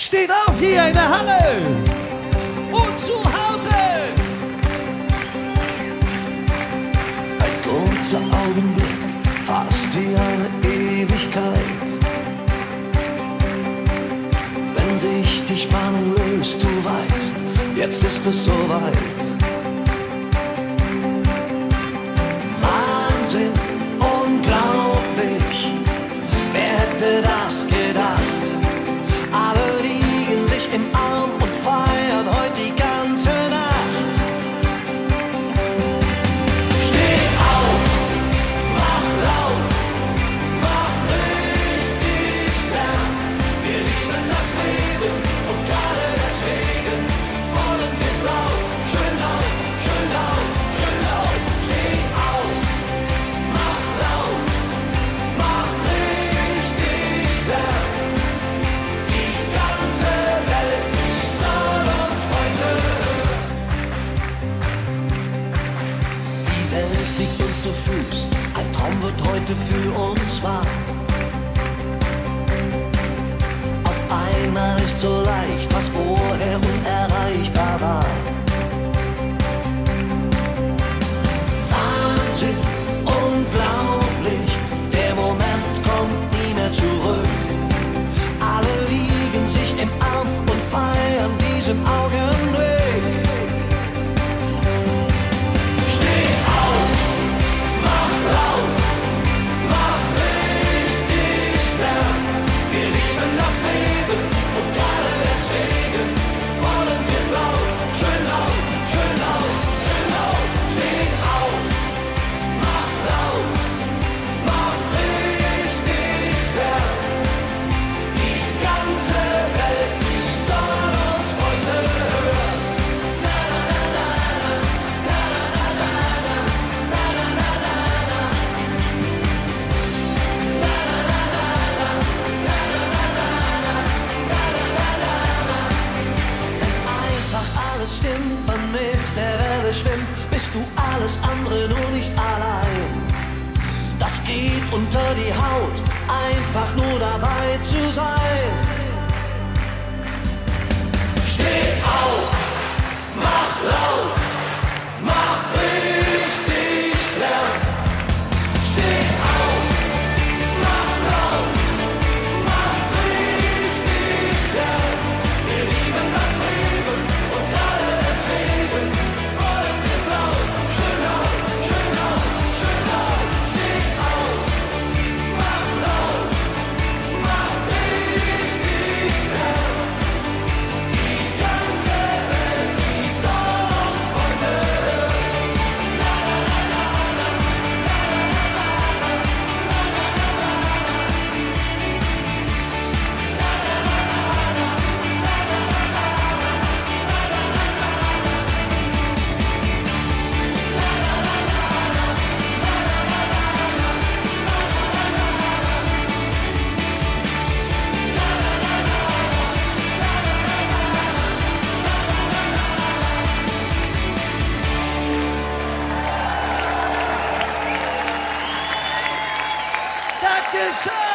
Steht auf hier in der Halle und zu Hause. Ein kurzer Augenblick, fast wie eine Ewigkeit. Wenn sich die Spannung löst, du weißt, jetzt ist es soweit. Wahnsinn, unglaublich, wer hätte das gedacht? Zu Füßen, ein Traum wird heute für uns wahr. Auf einmal ist so leicht, was vorher unerreichbar war. Wahnsinn, unglaublich, der Moment kommt nie mehr zurück. Alle liegen sich im Arm und feiern diesen Augenblick. Du alles andere nur nicht allein. Das geht unter die Haut, einfach nur dabei zu sein. Magician!